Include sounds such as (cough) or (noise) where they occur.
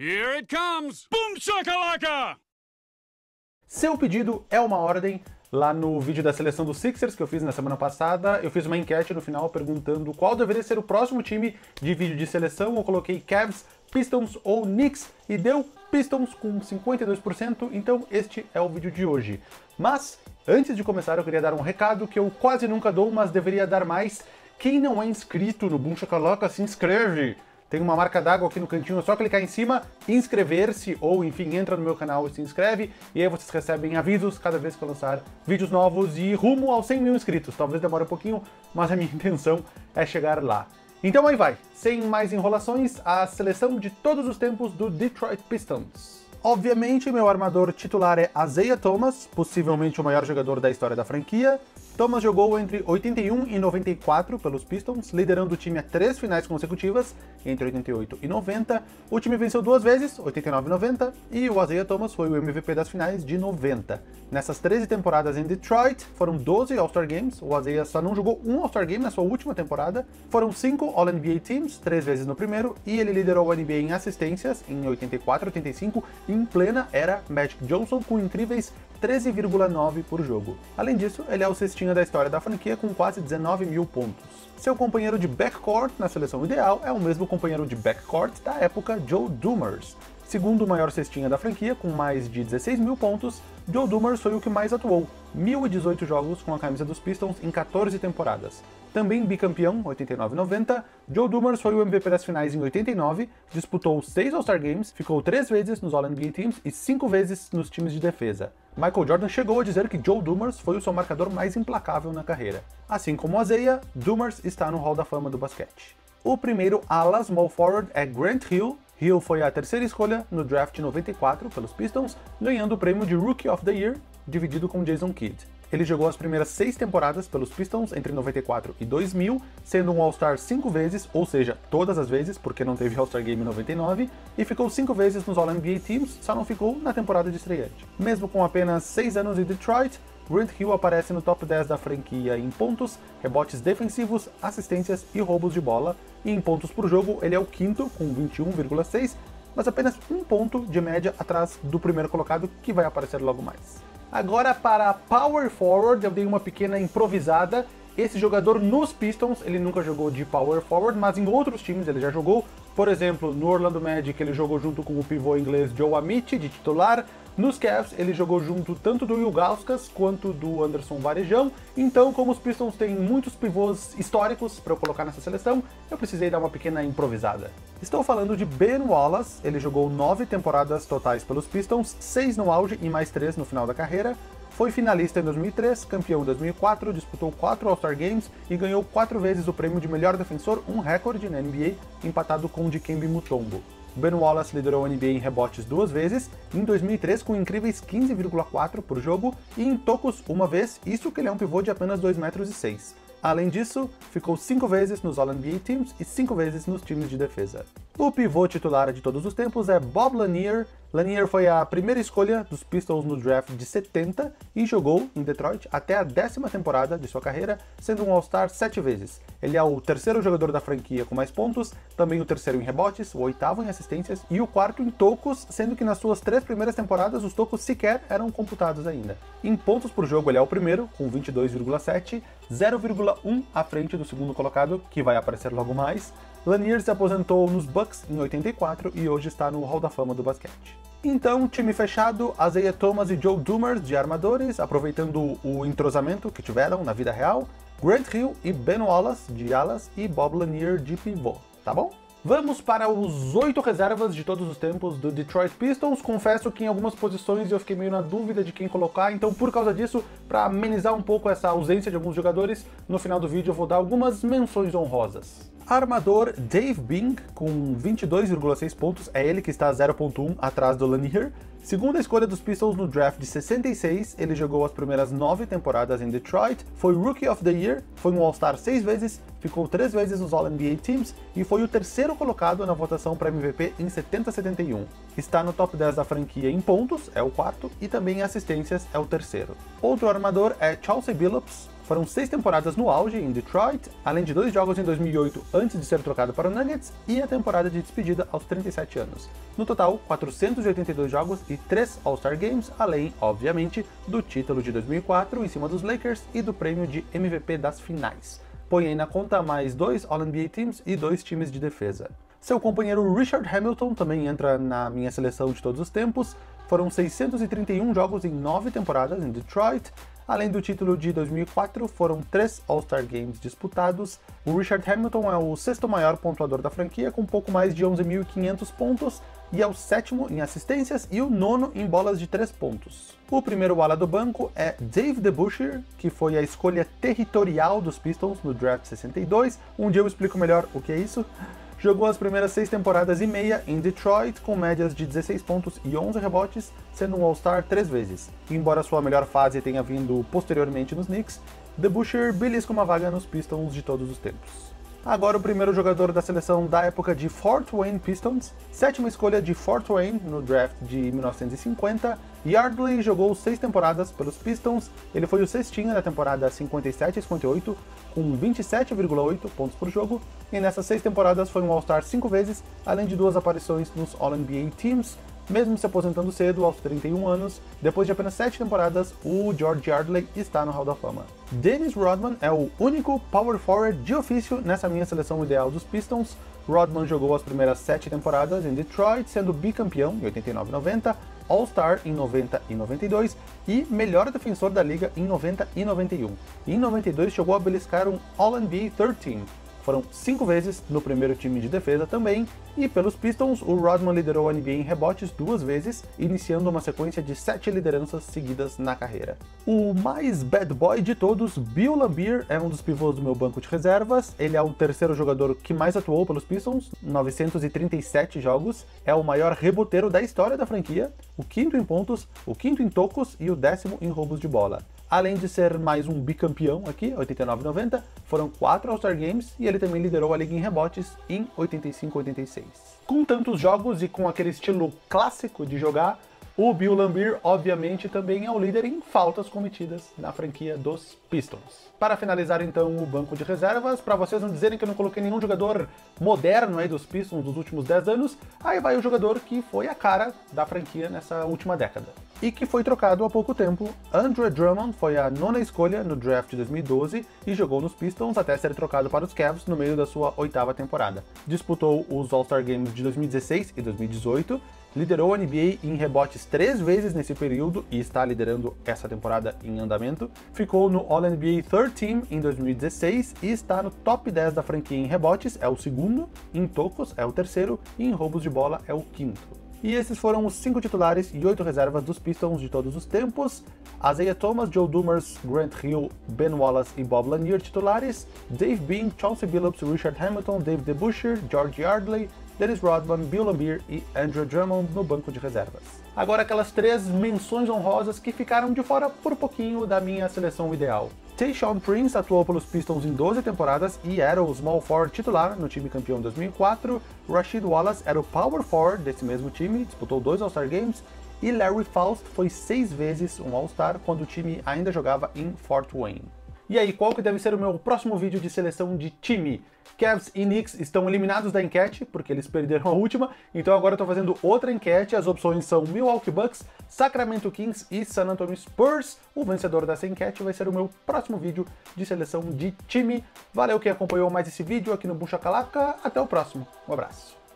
Here it comes! Boom shakalaka! Seu pedido é uma ordem. Lá no vídeo da seleção dos Sixers que eu fiz na semana passada, eu fiz uma enquete no final perguntando qual deveria ser o próximo time de vídeo de seleção. Eu coloquei Cavs, Pistons ou Knicks e deu Pistons com 52%, então este é o vídeo de hoje. Mas, antes de começar, eu queria dar um recado que eu quase nunca dou, mas deveria dar mais. Quem não é inscrito no Boom Chacaloca, se inscreve! Tem uma marca d'água aqui no cantinho, é só clicar em cima, inscrever-se, ou enfim, entra no meu canal e se inscreve, e aí vocês recebem avisos cada vez que eu lançar vídeos novos e rumo aos 100 mil inscritos. Talvez demore um pouquinho, mas a minha (laughs) intenção é chegar lá. Então aí vai, sem mais enrolações, a seleção de todos os tempos do Detroit Pistons. Obviamente, meu armador titular é Isaiah Thomas, possivelmente o maior jogador da história da franquia. Thomas jogou entre 81 e 94 pelos Pistons, liderando o time a três finais consecutivas, entre 88 e 90. O time venceu duas vezes, 89 e 90, e o Isaiah Thomas foi o MVP das finais de 90. Nessas 13 temporadas em Detroit, foram 12 All-Star Games, o Isaiah só não jogou um All-Star Game na sua última temporada. Foram 5 All-NBA Teams, três vezes no primeiro, e ele liderou o NBA em assistências em 84 85, em plena era Magic Johnson, com incríveis 13,9 por jogo. Além disso, ele é o cestinha da história da franquia com quase 19 mil pontos. Seu companheiro de backcourt na seleção ideal é o mesmo companheiro de backcourt da época Joe Dumars. Segundo o maior cestinha da franquia, com mais de 16 mil pontos, Joe Dumars foi o que mais atuou, 1.018 jogos com a camisa dos Pistons em 14 temporadas. Também bicampeão, 89-90, Joe Dumars foi o MVP das finais em 89, disputou 6 All-Star Games, ficou 3 vezes nos All-NBA Teams e 5 vezes nos times de defesa. Michael Jordan chegou a dizer que Joe Dumars foi o seu marcador mais implacável na carreira. Assim como Azeia, Dumars está no Hall da Fama do basquete. O primeiro ala small forward é Grant Hill. Hill foi a terceira escolha no draft 94 pelos Pistons, ganhando o prêmio de Rookie of the Year, dividido com Jason Kidd. Ele jogou as primeiras seis temporadas pelos Pistons entre 94 e 2000, sendo um All-Star cinco vezes, ou seja, todas as vezes, porque não teve All-Star Game em 99, e ficou cinco vezes nos All-NBA Teams, só não ficou na temporada de estreante. Mesmo com apenas seis anos em Detroit, Grant Hill aparece no top 10 da franquia em pontos, rebotes defensivos, assistências e roubos de bola, e em pontos por jogo ele é o quinto, com 21,6, mas apenas um ponto de média atrás do primeiro colocado, que vai aparecer logo mais. Agora para Power Forward, eu dei uma pequena improvisada. Esse jogador nos Pistons, ele nunca jogou de Power Forward, mas em outros times ele já jogou. Por exemplo, no Orlando Magic ele jogou junto com o pivô inglês Joe Amici, de titular. Nos Cavs, ele jogou junto tanto do Will Gauskas quanto do Anderson Varejão. Então, como os Pistons têm muitos pivôs históricos para eu colocar nessa seleção, eu precisei dar uma pequena improvisada. Estou falando de Ben Wallace, ele jogou nove temporadas totais pelos Pistons, seis no auge e mais três no final da carreira. Foi finalista em 2003, campeão em 2004, disputou quatro All-Star Games e ganhou quatro vezes o prêmio de melhor defensor, um recorde na NBA, empatado com o de Mutombo. Ben Wallace liderou a NBA em rebotes duas vezes, em 2003 com incríveis 15,4 por jogo e em tocos uma vez, isso que ele é um pivô de apenas 2,6 metros. Além disso, ficou cinco vezes nos All-NBA Teams e cinco vezes nos times de defesa. O pivô titular de todos os tempos é Bob Lanier. Lanier foi a primeira escolha dos Pistons no draft de 70 e jogou em Detroit até a décima temporada de sua carreira, sendo um All-Star sete vezes. Ele é o terceiro jogador da franquia com mais pontos, também o terceiro em rebotes, o oitavo em assistências e o quarto em tocos, sendo que nas suas três primeiras temporadas os tocos sequer eram computados ainda. Em pontos por jogo ele é o primeiro, com 22,7, 0,1 à frente do segundo colocado, que vai aparecer logo mais. Lanier se aposentou nos Bucks em 84 e hoje está no Hall da Fama do basquete. Então, time fechado, Isaiah Thomas e Joe Dumars de armadores, aproveitando o entrosamento que tiveram na vida real, Grant Hill e Ben Wallace de alas e Bob Lanier de pivô, tá bom? Vamos para os oito reservas de todos os tempos do Detroit Pistons. Confesso que em algumas posições eu fiquei meio na dúvida de quem colocar, então por causa disso, para amenizar um pouco essa ausência de alguns jogadores, no final do vídeo eu vou dar algumas menções honrosas. Armador Dave Bing, com 22,6 pontos, é ele que está 0.1 atrás do Lanier. Segunda escolha dos Pistons no draft de 66, ele jogou as primeiras nove temporadas em Detroit, foi Rookie of the Year, foi um All-Star seis vezes, ficou três vezes nos All-NBA Teams e foi o terceiro colocado na votação para MVP em 70-71. Está no top 10 da franquia em pontos, é o quarto, e também em assistências, é o terceiro. Outro armador é Chauncey Billups, Foram seis temporadas no auge em Detroit, além de dois jogos em 2008 antes de ser trocado para o Nuggets e a temporada de despedida aos 37 anos. No total, 482 jogos e 3 All-Star Games, além, obviamente, do título de 2004 em cima dos Lakers e do prêmio de MVP das finais. Põe aí na conta mais dois All-NBA Teams e dois times de defesa. Seu companheiro Richard Hamilton também entra na minha seleção de todos os tempos. Foram 631 jogos em 9 temporadas em Detroit, Além do título de 2004, foram três All-Star Games disputados. O Richard Hamilton é o sexto maior pontuador da franquia, com pouco mais de 11.500 pontos, e é o sétimo em assistências e o nono em bolas de três pontos. O primeiro ala do banco é Dave DeBusschere, que foi a escolha territorial dos Pistons no draft 62. Um dia eu explico melhor o que é isso. Jogou as primeiras seis temporadas e meia em Detroit, com médias de 16 pontos e 11 rebotes, sendo um All-Star três vezes. Embora sua melhor fase tenha vindo posteriormente nos Knicks, The Butcher belisca uma vaga nos Pistons de todos os tempos. Agora o primeiro jogador da seleção da época de Fort Wayne Pistons, sétima escolha de Fort Wayne no draft de 1950, Yardley jogou seis temporadas pelos Pistons, ele foi o cestinha da temporada 57 58, com 27,8 pontos por jogo, e nessas seis temporadas foi um All-Star cinco vezes, além de duas aparições nos All-NBA Teams, mesmo se aposentando cedo, aos 31 anos, depois de apenas 7 temporadas, o George Yardley está no Hall da Fama. Dennis Rodman é o único power forward de ofício nessa minha seleção ideal dos Pistons. Rodman jogou as primeiras 7 temporadas em Detroit, sendo bicampeão em 89 e 90, All-Star em 90 e 92 e melhor defensor da liga em 90 e 91. Em 92 chegou a beliscar um All-NBA 13, foram cinco vezes no primeiro time de defesa também, e pelos Pistons, o Rodman liderou a NBA em rebotes duas vezes, iniciando uma sequência de sete lideranças seguidas na carreira. O mais bad boy de todos, Bill Laimbeer, é um dos pivôs do meu banco de reservas. Ele é o terceiro jogador que mais atuou pelos Pistons, 937 jogos, é o maior reboteiro da história da franquia, o quinto em pontos, o quinto em tocos e o décimo em roubos de bola. Além de ser mais um bicampeão aqui, 89-90, foram quatro All-Star Games e ele também liderou a liga em rebotes em 85-86. Com tantos jogos e com aquele estilo clássico de jogar, o Bill Laimbeer, obviamente, também é o líder em faltas cometidas na franquia dos Pistons. Para finalizar, então, o banco de reservas, para vocês não dizerem que eu não coloquei nenhum jogador moderno aí dos Pistons dos últimos 10 anos, aí vai o jogador que foi a cara da franquia nessa última década. E que foi trocado há pouco tempo. Andrew Drummond foi a nona escolha no draft de 2012 e jogou nos Pistons até ser trocado para os Cavs no meio da sua oitava temporada. Disputou os All-Star Games de 2016 e 2018 liderou a NBA em rebotes três vezes nesse período e está liderando essa temporada em andamento. Ficou no All-NBA Third Team em 2016 e está no top 10 da franquia em rebotes, é o segundo, em tocos é o terceiro e em roubos de bola é o quinto. E esses foram os cinco titulares e oito reservas dos Pistons de todos os tempos. Isaiah Thomas, Joe Dumars, Grant Hill, Ben Wallace e Bob Lanier titulares. Dave Bean, Chauncey Billups, Richard Hamilton, Dave DeBuscher, George Yardley, Dennis Rodman, Bill Laimbeer e Andrew Drummond no banco de reservas. Agora aquelas três menções honrosas que ficaram de fora por pouquinho da minha seleção ideal. Tayshaun Prince atuou pelos Pistons em 12 temporadas e era o small forward titular no time campeão 2004. Rashid Wallace era o power forward desse mesmo time, disputou dois All-Star Games. E Larry Faust foi seis vezes um All-Star quando o time ainda jogava em Fort Wayne. E aí, qual que deve ser o meu próximo vídeo de seleção de time? Cavs e Knicks estão eliminados da enquete, porque eles perderam a última, então agora eu tô fazendo outra enquete, as opções são Milwaukee Bucks, Sacramento Kings e San Antonio Spurs. O vencedor dessa enquete vai ser o meu próximo vídeo de seleção de time. Valeu quem acompanhou mais esse vídeo aqui no Bucha Calaca, até o próximo, um abraço.